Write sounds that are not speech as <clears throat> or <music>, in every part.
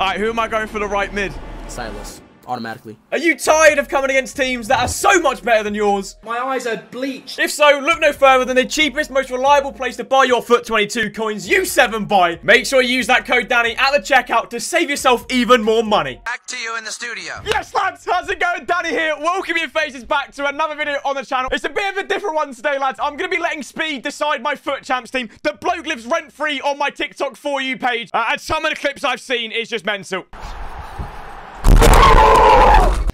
All right, who am I going for the right mid? Silas. Automatically. Are you tired of coming against teams that are so much better than yours? My eyes are bleached. If so, look no further than the cheapest, most reliable place to buy your FUT 22 coins, U7Buy. Make sure you use that code Danny at the checkout to save yourself even more money. Back to you in the studio. Yes, lads, how's it going? Danny here. Welcome your faces back to another video on the channel. It's a bit of a different one today, lads. I'm going to be letting Speed decide my FUT Champs team. The bloke lives rent-free on my TikTok For You page. Uh, and some of the clips I've seen is just mental.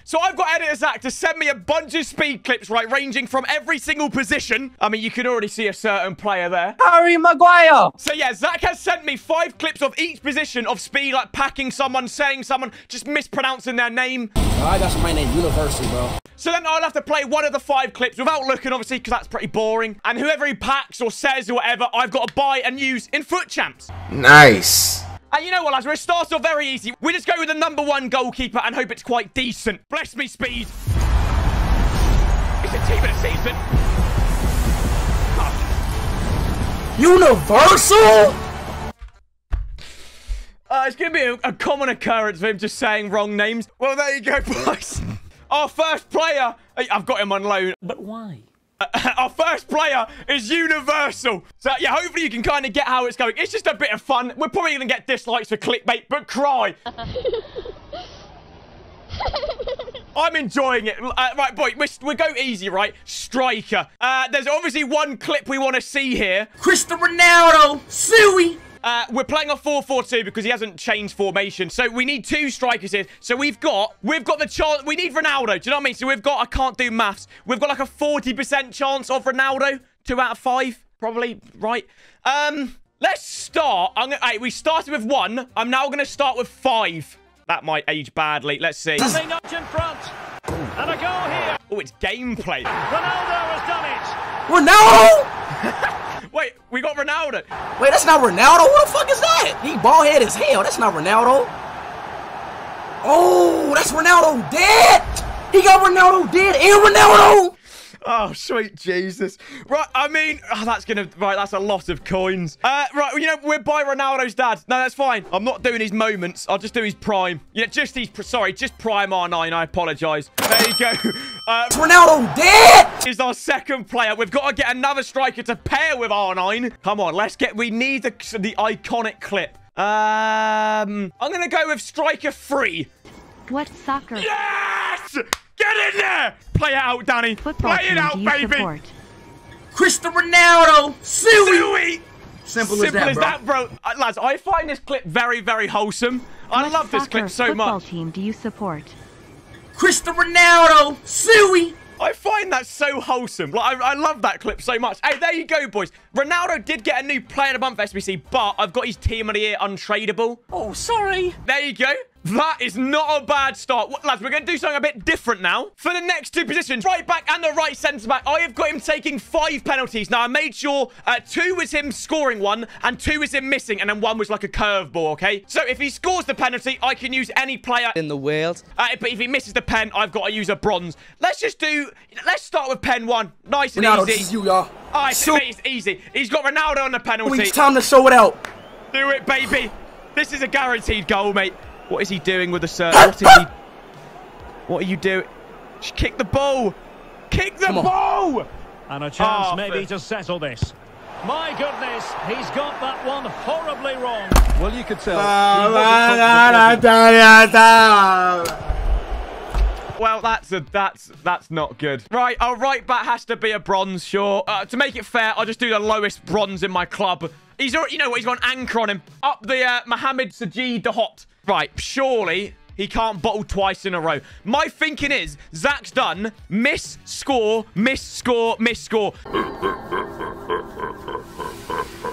So I've got editor Zach to send me a bunch of speed clips, right, ranging from every single position. I mean, you can already see a certain player there. Harry Maguire. So yeah, Zach has sent me five clips of each position of speed, like packing someone, saying someone, just mispronouncing their name. I got my name Universal, bro. So then I'll have to play one of the five clips without looking, obviously, because that's pretty boring. And whoever he packs or says or whatever, I've got to buy and use in FUT Champs. Nice. And you know what, lads? We're start off very easy. We just go with the number one goalkeeper and hope it's quite decent. Bless me, Speed. It's a team of the season. Universal? Uh, it's going to be a, a common occurrence of him just saying wrong names. Well, there you go, <laughs> boys. Our first player... I've got him on loan. But why? <laughs> Our first player is Universal. So, yeah, hopefully you can kind of get how it's going. It's just a bit of fun. We're probably going to get dislikes for clickbait, but cry. <laughs> I'm enjoying it. Uh, right, boy, we we go easy, right? Striker. Uh, there's obviously one clip we want to see here. Cristiano Ronaldo. Suey. Uh, we're playing a 4-4-2 because he hasn't changed formation. So we need two strikers here. So we've got, we've got the chance, we need Ronaldo. Do you know what I mean? So we've got, I can't do maths. We've got like a 40% chance of Ronaldo. Two out of five, probably, right? Um, let's start. I'm gonna, hey, we started with one. I'm now going to start with five. That might age badly. Let's see. They nudge in front. And a goal here. Oh, it's gameplay. Ronaldo has done it. Ronaldo? <laughs> Wait, we got Ronaldo. Wait, that's not Ronaldo? Who the fuck is that? He bald head as hell. That's not Ronaldo. Oh, that's Ronaldo dead. He got Ronaldo dead and Ronaldo. Oh, sweet Jesus. Right, I mean, oh, that's going to... Right, that's a lot of coins. Uh, right, you know, we're by Ronaldo's dad. No, that's fine. I'm not doing his moments. I'll just do his prime. Yeah, just his... Sorry, just prime R9. I apologize. There you go. <laughs> Uh, Ronaldo dead. is our second player. We've got to get another striker to pair with R9. Come on, let's get... We need the, the iconic clip. Um, I'm going to go with striker three. What soccer Yes! Get in there! Play it out, Danny. football Play it out, baby. support? Cristiano Ronaldo. Suey. Sweet. Simple, Simple as that, bro. bro. Uh, lads, I find this clip very, very wholesome. I What love this clip so football much. team do you support? Cristiano Ronaldo. Suey. I find that so wholesome. Like, I, I love that clip so much. Hey, there you go, boys. Ronaldo did get a new player of the month SBC, but I've got his team of the year untradeable. Oh, sorry. There you go. That is not a bad start. What, lads, we're going to do something a bit different now. For the next two positions, right back and the right centre back, I have got him taking five penalties. Now, I made sure uh, two was him scoring one and two was him missing, and then one was like a curveball, okay? So if he scores the penalty, I can use any player In the world. Uh, but if he misses the pen, I've got to use a bronze. Let's just do... Let's start with pen one. Nice and Ronaldo, easy. this is you, y'all. Oh, it's, So- mate, it's easy. He's got Ronaldo on the penalty. It's time to show it out. Do it, baby. This is a guaranteed goal, mate. What is he doing with the shirt? What is he... <coughs> What are you doing? Kick the ball. Kick the ball. And a chance Oh, maybe to settle this. My goodness, he's got that one horribly wrong. Well, you could tell. He wasn't confident. Well, that's a that's that's not good. Right, our right back has to be a bronze, sure. Uh, to make it fair, I'll just do the lowest bronze in my club. He's already, you know what? He's got an anchor on him. Up the uh, Mohamed Sajid Dhot. Right, surely he can't bottle twice in a row. My thinking is Zach's done. Miss score, miss score, miss score. <laughs>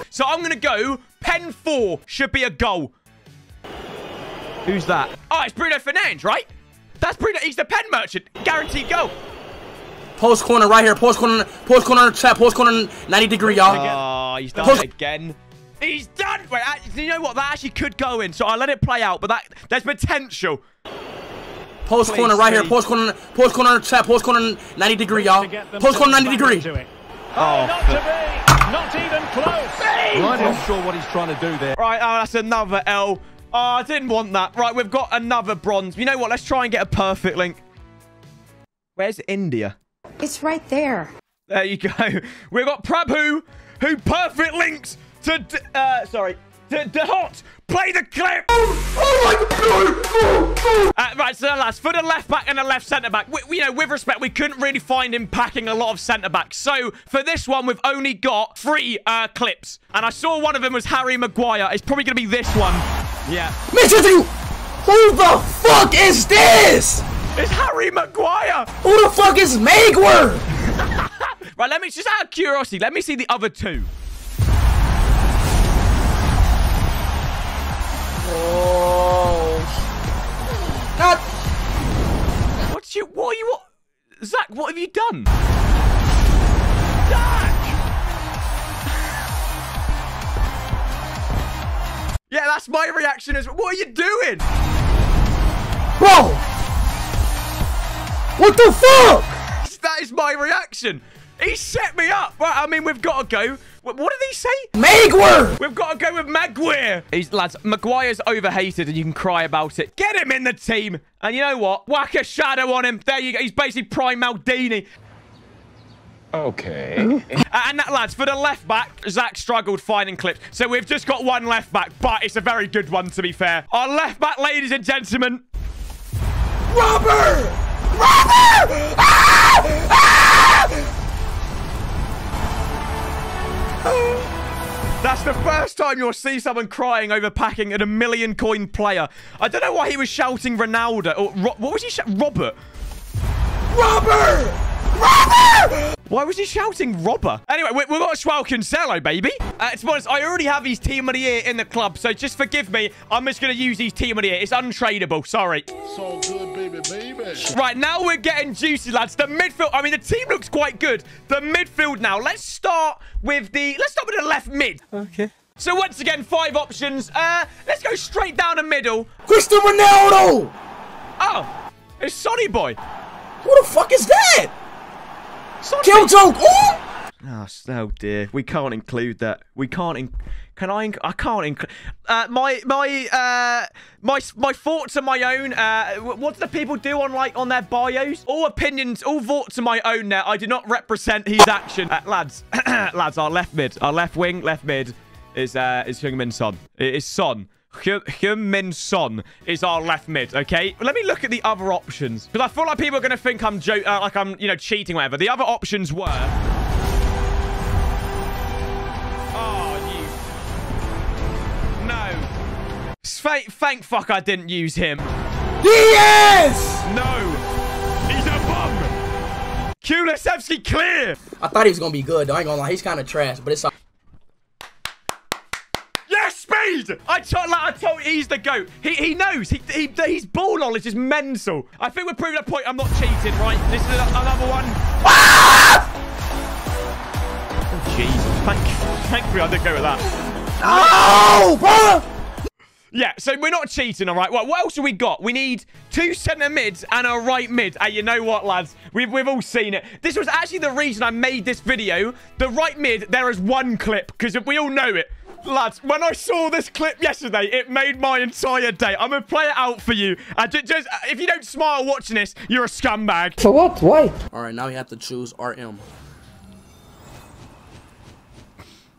So I'm gonna go. Pen four should be a goal. Who's that? Oh, it's Bruno Fernandes, right? That's Bruno. He's the pen merchant. Guaranteed goal. Post corner right here. Post corner. Post corner chat. Post corner 90 degree, y'all. Oh, he's done Post- it again. He's done. Wait, actually, you know what? That actually could go in. So I'll let it play out. But that there's potential. Post Please, corner right here. Post corner. Post corner chat. Post corner 90 degree, y'all. To get them Post corner 90 degree. into it. Oh. oh, not to be. Not even close. Well, I'm not sure what he's trying to do there. Right, oh, that's another L. Oh, I didn't want that. Right, we've got another bronze. You know what? Let's try and get a perfect link. Where's India? It's right there. There you go. <laughs> We've got Prabhu, who perfect links to... Uh, sorry. To Dhot. Play the clip. Oh, oh my god. Uh, right, so lads, for the left back and the left centre back, we, we- you know, with respect, we couldn't really find him packing a lot of centre backs. So for this one, we've only got three uh, clips, and I saw one of them was Harry Maguire. It's probably going to be this one. Yeah, Mitchell. Who the fuck is this? it's Harry Maguire. Who the fuck is Magwer? <laughs> Right, let me just out of curiosity, let me see the other two. Oh. Not. What's you? What are you? What? Zach, what have you done? Zach! Yeah, that's my reaction as well. What are you doing? Bro! What the fuck? That is my reaction. He set me up. Right, I mean, we've got to go. What, what did he say? Maguire! We've got to go with Maguire. He's, lads, Maguire's overhated and you can cry about it. Get him in the team. And you know what? Whack a shadow on him. There you go. He's basically prime Maldini. Okay. And that, lads, for the left back, Zach struggled finding clips. So we've just got one left back, but it's a very good one, to be fair. Our left back, ladies and gentlemen. Robert! Robert! That's the first time you'll see someone crying over packing at a million coin player. I don't know why he was shouting Ronaldo. Or Ro what was he shouting? Robert. Robert! Robert! Why was he shouting robber? Anyway, we, we've got João Cancelo, baby. Uh, to be honest, I already have his team of the year in the club, so just forgive me. I'm just going to use his team of the year. It's untradeable. Sorry. So good, baby, baby. Right, now we're getting juicy, lads. The midfield, I mean, the team looks quite good. The midfield now. Let's start with the, let's start with the left mid. Okay. So once again, five options. Uh, let's go straight down the middle. Cristiano Ronaldo! Oh, it's Sonny Boy. Who the fuck is that? Sonny. Kill joke! Ooh! Oh, s- oh dear, we can't include that. We can't. In- can I? Inc- I can't include. Uh, my my uh my my thoughts are my own. Uh, wh- what do the people do on like on their bios? All opinions, all thoughts are my own. There, I do not represent his action. Uh, lads, <clears throat> lads, our left mid, our left wing, left mid is uh is Heung-Min Son. It is Son. Heung- Heung-Min Son is our left mid, okay? Let me look at the other options. Because I feel like people are going to think I'm jo- uh, like I'm, you know, cheating, whatever. The other options were... Oh, you... No. Thank, thank fuck I didn't use him. Yes! No. He's a bum. Kulusevski clear. I thought he was gonna be good, though. I ain't gonna lie. He's kind of trash, but it's. I told, like, I told you, he's the goat. He he knows. He, he his ball knowledge is mental. I think we're proving a point. I'm not cheating, right? This is another one. Oh <laughs> Jesus! Thank thankfully I didn't go with that. Oh, bro! Yeah, so we're not cheating, all right? Well, what else have we got? We need two centre mids and a right mid. Hey, you know what, lads? We've, we've all seen it. This was actually the reason I made this video. The right mid, there is one clip, because we all know it. Lads, when I saw this clip yesterday, it made my entire day. I'm going to play it out for you. And ju- just, uh, if you don't smile watching this, you're a scumbag. For what? Why? All right, now we have to choose RM.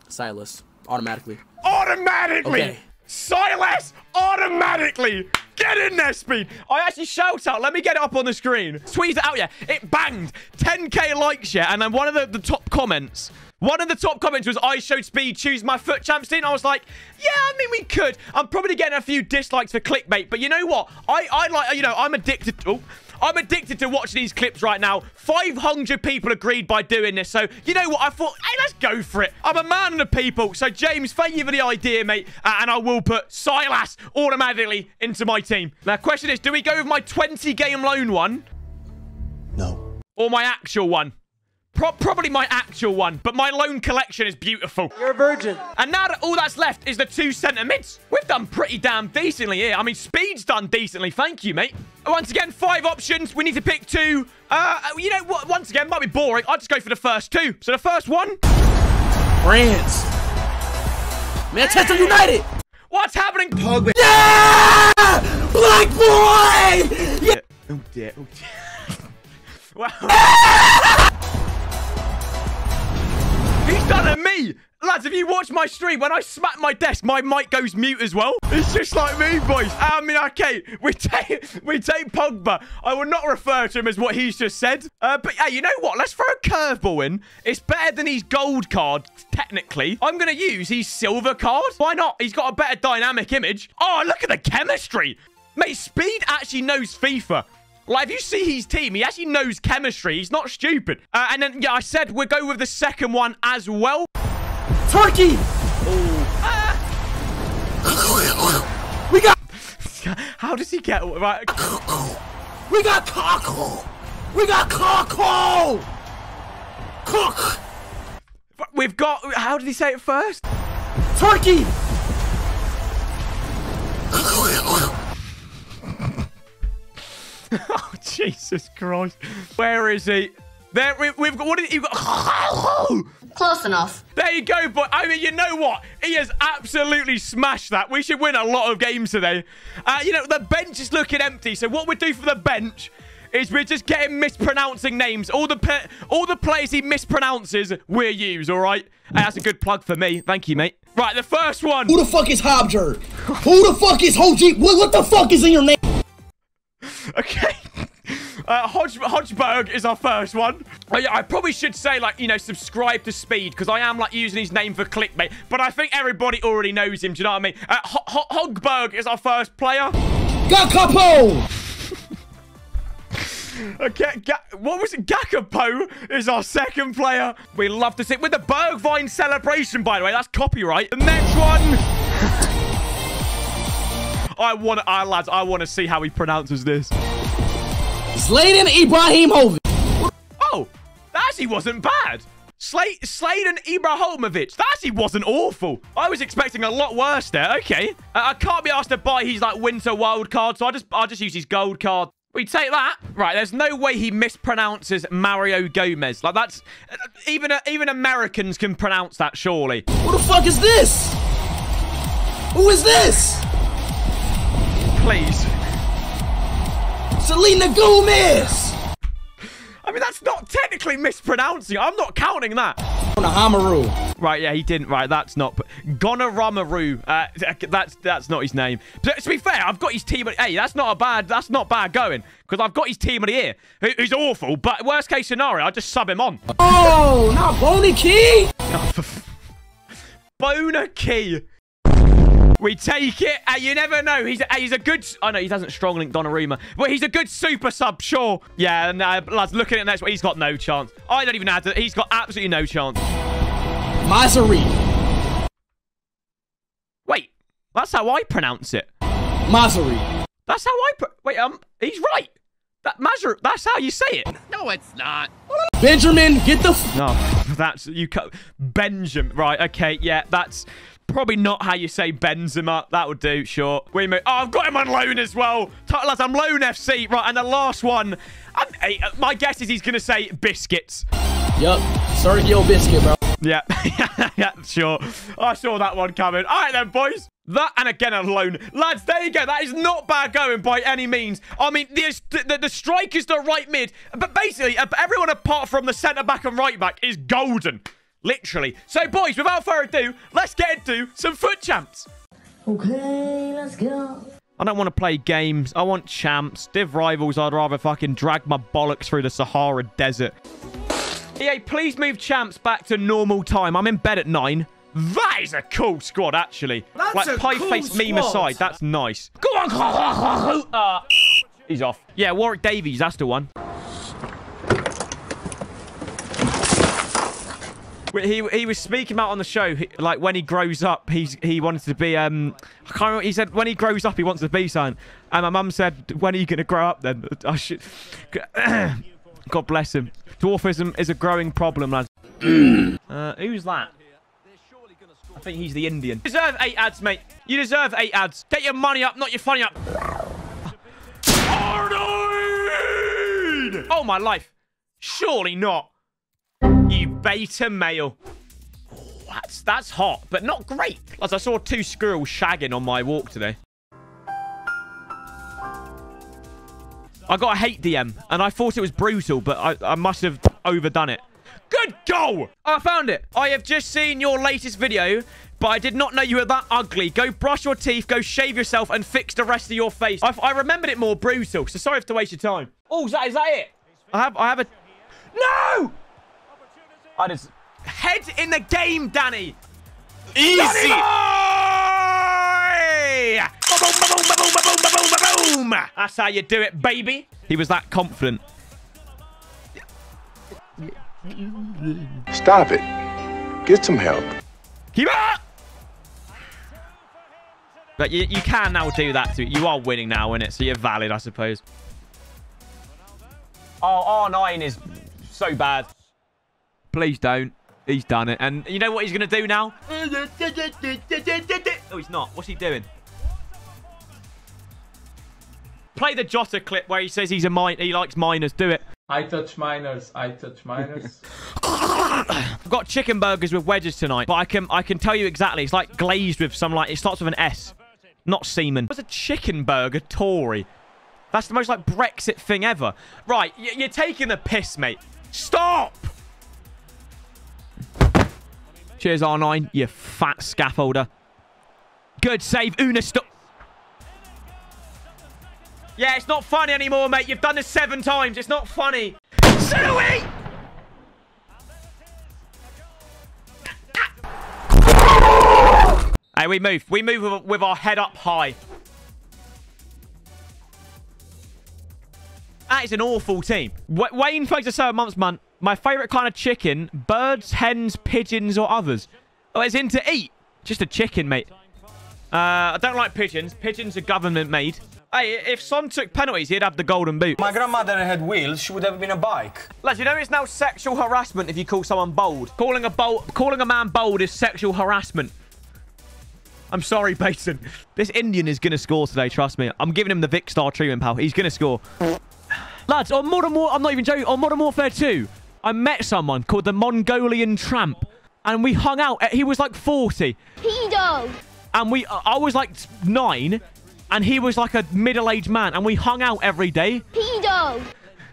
Silas, automatically. Automatically. Okay. Silas, automatically. Get in there, Speed. I actually shout out. Let me get it up on the screen. Tweet it out, yeah. It banged. 10k likes, yeah. And then one of the, the top comments, one of the top comments was, I showed Speed choose my FUT champs team. I was like, yeah, I mean, we could. I'm probably getting a few dislikes for clickbait. But you know what? I, I like, you know, I'm addicted to... Oh, I'm addicted to watching these clips right now. 500 people agreed by doing this. So, you know what? I thought, hey, let's go for it. I'm a man of the people. So, James, thank you for the idea, mate. Uh, and I will put Silas automatically into my team. Now, question is, do we go with my 20-game loan one? No. Or my actual one? Pro probably my actual one, but my loan collection is beautiful. You're a virgin. And now that all that's left is the two centre mids. We've done pretty damn decently here. I mean, Speed's done decently. Thank you, mate. Once again, five options. We need to pick two. Uh, you know what? Once again, might be boring. I'll just go for the first two. So the first one. France. Manchester United. What's happening? Yeah! Yeah! Black boy! Yeah! Oh dear. Oh dear. <laughs> wow. <laughs> He's done it me! Lads, if you watch my stream, when I smack my desk, my mic goes mute as well. It's just like me, boys. I mean, okay, we take <laughs> we take Pogba. I will not refer to him as what he's just said. Uh, but yeah, you know what? Let's throw a curveball in. It's better than his gold card, technically. I'm going to use his silver card. Why not? He's got a better dynamic image. Oh, look at the chemistry. Mate, Speed actually knows FIFA. Like, if you see his team, he actually knows chemistry. He's not stupid. Uh, and then, yeah, I said we'll go with the second one as well. Turkey! we got <laughs> How does he get... Right. we got cockle! We got cockle! Cock! We've got... How did he say it first? Turkey! <laughs> Jesus Christ. Where is he? There, we, we've got... What did you got? <laughs> Close enough. There you go, but I mean, you know what? He has absolutely smashed that. We should win a lot of games today. Uh, you know, the bench is looking empty. So what we do for the bench is we're just getting mispronouncing names. All the pe- all the players he mispronounces, we use, all right? Hey, that's a good plug for me. Thank you, mate. Right, the first one. Who the fuck is Hobjer? Who the fuck is Hoji? What, what the fuck is in your name? <laughs> Okay. Uh, Hodge, Hodgeberg is our first one. Oh, yeah, I probably should say, like, you know, subscribe to Speed, because I am, like, using his name for clickbait. But I think everybody already knows him, do you know what I mean? Uh, Ho Ho Hogberg is our first player. Got Capo! Okay, Ga what was it? Gakapo is our second player. We love to see with the Bergwijn celebration, by the way. That's copyright. The next one. I want uh, lads, I want to see how he pronounces this. Zlatan Ibrahimovic. Oh, that actually wasn't bad. Slade, Sladen Ibrahimovic. That actually wasn't awful. I was expecting a lot worse there. Okay. Uh, I can't be asked to buy his like winter wild card, so I just I'll just use his gold card. We take that. Right, there's no way he mispronounces Mario Gomez. Like that's even uh, even Americans can pronounce that surely. What the fuck is this? Who is this? Please. Selena Gomez! I mean, that's not technically mispronouncing. I'm not counting that. Hamaru. Right, yeah, he didn't. Right, that's not. Gonoramaru. Uh, <laughs> that's that's not his name. But to be fair, I've got his team. Hey, that's not a bad. That's not bad going because I've got his team of the year. Who, who's awful, but worst case scenario, I just sub him on. Oh, not Boney Key. <laughs> Bona key. We take it. Uh, you never know. He's a, he's a good. I oh, know he doesn't strong link Donnarumma, but he's a good super sub, sure. Yeah, and uh, lads, looking at next, he's got no chance. I don't even have to. He's got absolutely no chance. Maserati. Wait, that's how I pronounce it. Maserati. That's how I put. Wait, um, he's right. That Mazur. That's how you say it. No, it's not. Benjamin, get the. F No, <laughs> that's you. Cut Benjamin. Right. Okay. Yeah. That's probably not how you say Benzema. That would do. Sure. We move. Oh, I've got him on loan as well. Lads, I'm loan FC. Right. And the last one. Hey, uh, my guess is he's gonna say biscuits. Yup. Sergio Biscuit, bro. Yeah. <laughs> yeah. Sure. I saw that one coming. All right then, boys. That and again a loan. Lads, there you go. That is not bad going by any means. I mean, the, the, the strikers, the right mid, but basically everyone apart from the centre back and right back is golden. Literally. So, boys, without further ado, let's get into some FUT champs. Okay, let's go. I don't want to play games. I want champs. Div rivals, I'd rather fucking drag my bollocks through the Sahara Desert. EA, please move champs back to normal time. I'm in bed at 9. That is a cool squad, actually. That's like, a pie cool face meme aside, that's nice. Go on. Uh, <laughs> he's off. Yeah, Warwick Davis, that's the one. He, he was speaking about on the show, he- like when he grows up, he's he wanted to be um I can't remember. He said when he grows up, he wants to be something. And my mum said, "When are you going to grow up?" Then <laughs> I should. <coughs> God bless him. Dwarfism is a growing problem, lads. uh, who's that? I think he's the Indian. You deserve eight ads, mate. You deserve eight ads. Get your money up, not your funny up. Arnold! Oh my life. Surely not beta male. Oh, that's, that's hot, but not great. As I saw two squirrels shagging on my walk today. I got a hate DM, and I thought it was brutal, but I, I must have overdone it. Good goal! I found it. I have just seen your latest video, but I did not know you were that ugly. Go brush your teeth, go shave yourself, and fix the rest of your face. I, I remembered it more brutal, so sorry to waste your time. Oh, is that, is that it? I have, I have a... No! I just... Head in the game, Danny! Easy. Danny ba-boom! That's how you do it, baby. He was that confident. Stop it. Get some help. Keep up! But you, you can now do that too. You are winning now, innit? So you're valid, I suppose. Oh, R9 is so bad. Please don't. He's done it. And you know what he's going to do now? Oh, he's not. What's he doing? Play the Jota clip where he says he's a mine. He likes miners. Do it. I touch minors. I touch minors. <laughs> I've got chicken burgers with wedges tonight, but I can I can tell you exactly. It's like glazed with some like it starts with an S, not semen. What's a chicken burger Tory? That's the most like Brexit thing ever. Right, you're taking the piss, mate. Stop. Cheers, R9, you fat scaffolder. Good save, Una. Stop. Yeah, it's not funny anymore, mate. You've done this seven times. It's not funny. Suey! Hey, we move. We move with, our head up high. That is an awful team. W Wayne a seven months, man. My favourite kind of chicken, birds, hens, pigeons, or others. Oh, it's in to eat. Just a chicken, mate. Uh, I don't like pigeons. Pigeons are government made. Hey, if Son took penalties, he'd have the golden boot. My grandmother had wheels. She would have been a bike. Lads, you know it's now sexual harassment if you call someone bold. Calling a bold, calling a man bold is sexual harassment. I'm sorry, <laughs> Basin. This Indian is going to score today, trust me. I'm giving him the Vic Star treatment, pal. He's going to score. <sighs> Lads, on Modern War... I'm not even joking. On Modern Warfare 2, I met someone called the Mongolian Tramp. And we hung out. He was like 40. Pedo! And we... Uh, I was like 9. And he was like a middle-aged man. And we hung out every day. Pedo!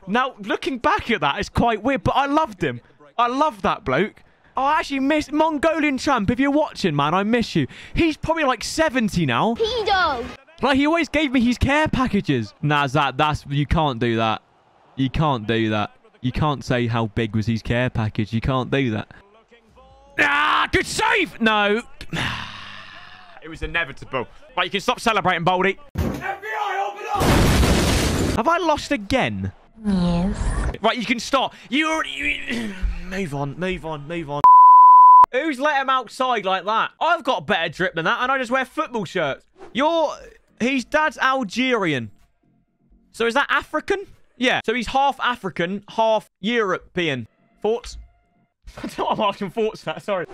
Now, looking back at that, it's quite weird. But I loved him. I love that bloke. I actually miss Mongolian Tramp. If you're watching, man, I miss you. He's probably like 70 now. Pedo! Like, he always gave me his care packages. Nah, that, that's... You can't do that. You can't do that. You can't say how big was his care package. You can't do that. Ah, good save! No. <sighs> it was inevitable. Right, you can stop celebrating, Baldy. FBI, open up! Have I lost again? Yes. Right, you can stop. You already... You, <clears throat> move on, move on, move on. Who's let him outside like that? I've got a better drip than that, and I just wear football shirts. You're... He's dad's Algerian. So is that African? Yeah. So he's half African, half European. Thoughts? <laughs> I don't know what I'm asking thoughts for that, sorry.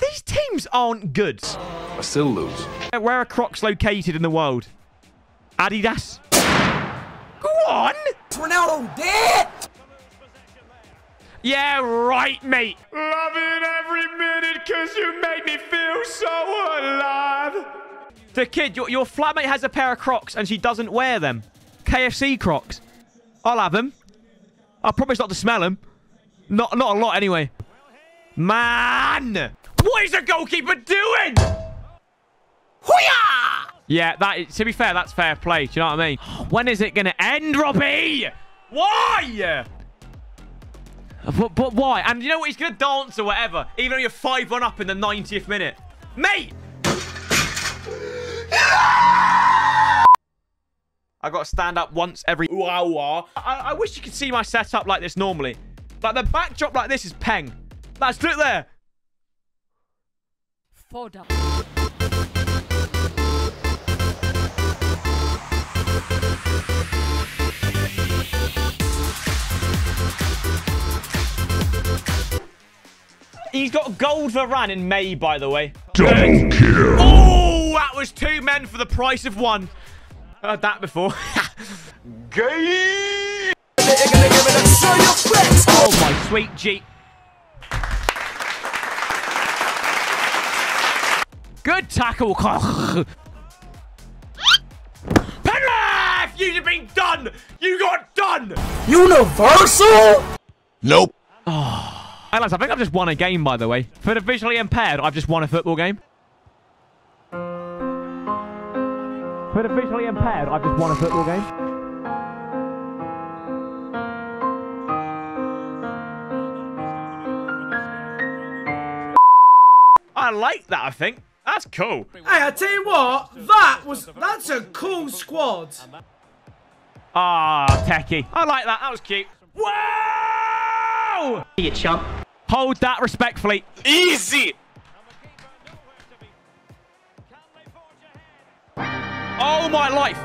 These teams aren't good. I still lose. Where are Crocs located in the world? Adidas? Go on! Ronaldo dead. Yeah, right, mate. Loving every minute because you make me feel so alive. The kid, your, your flatmate has a pair of Crocs and she doesn't wear them. KFC Crocs. I'll have them. I promise not to smell them. Not, not a lot, anyway. Man! What is the goalkeeper doing? Yeah, that is, to be fair, that's fair play. Do you know what I mean? When is it going to end, Robbie? Why? But, but why? And you know what? He's going to dance or whatever, even though you're 5-1 up in the 90th minute. Mate! I got to stand up once every hour. I, I wish you could see my setup like this normally. Like, the backdrop like this is peng. Lads, look there. Fodder. He's got gold Varane in May, by the way. Double kill. Oh, that was two men for the price of one. Heard that before. <laughs> Gay. Oh, my sweet G. Good tackle. Penrith! You'd have been done! You got done! Universal? Nope. Oh. Hey, lads, I think I've just won a game, by the way. For the visually impaired, I've just won a football game. For the visually impaired, I've just won a football game. I like that, I think. That's cool. Hey, I tell you what, that was that's a cool squad. Ah, techie. I like that. That was cute. Wow! You chump. Hold that respectfully. Easy. Oh my life!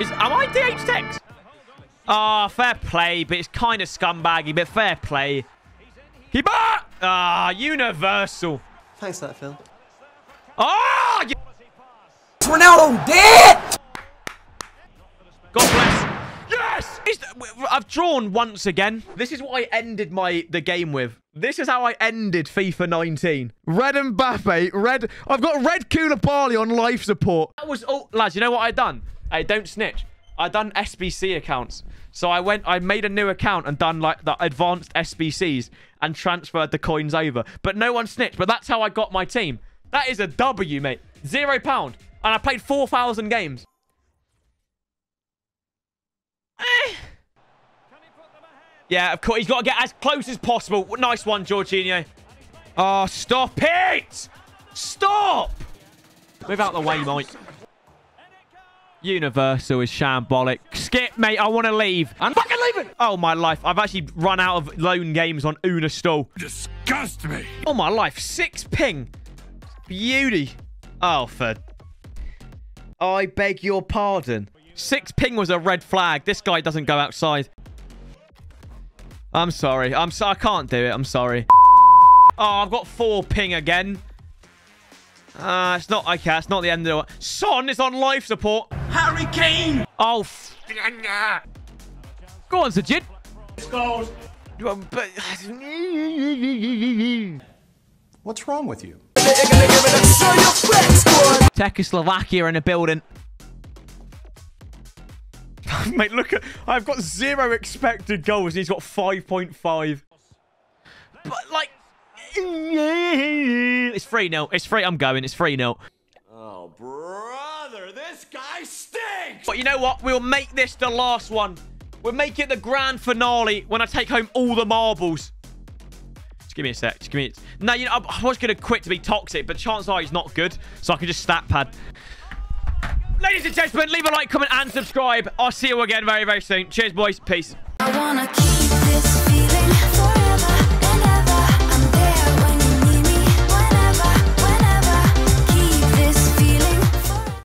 Is am I DH6? Ah, fair play, but it's kind of scumbaggy, but fair play. Keep up! Ah, universal. Thanks for that, Phil. Ah, you- Ronaldo dead? God bless. Yes! Is I've drawn once again. This is what I ended my the game with. This is how I ended FIFA 19. Red and Mbappe, red. I've got red Koulibaly on life support. That was oh lads, you know what I done? Hey, don't snitch. I done SBC accounts. So I went I made a new account and done like the advanced SBCs and transferred the coins over. But no one snitched. But that's how I got my team. That is a W, mate. Zero pound. And I played 4,000 games. Eh. Yeah, of course. He's got to get as close as possible. Nice one, Jorginho. Oh, stop it! Stop! Move out the way, mate. Universal is shambolic. Skip, mate. I want to leave. I'm fucking leaving. Oh, my life. I've actually run out of loan games on Una Stall. Disgust me. Oh, my life. Six ping. Beauty. Oh, for... I beg your pardon. Six ping was a red flag. This guy doesn't go outside. I'm sorry. I'm so I can't do it. I'm sorry. Oh, I've got four ping again. Uh, it's not okay. It's not the end of the Son is on life support. Harry Kane. Oh, f- go on, Sajid. Goals. But What's wrong with you? Czechoslovakia in a building. <laughs> Mate, look at... I've got zero expected goals and he's got 5.5. But, like... <laughs> It's 3-0. It's 3 I'm going. It's 3-0. Oh, brother, this guy stinks. But you know what? We'll make this the last one. We'll make it the grand finale when I take home all the marbles. Just give me a sec. Just give me... No, you know, I I was going to quit to be toxic, but chances are he's not good. So I can just stat pad. Ladies and gentlemen, leave a like, comment, and subscribe. I'll see you again very, very soon. Cheers, boys. Peace.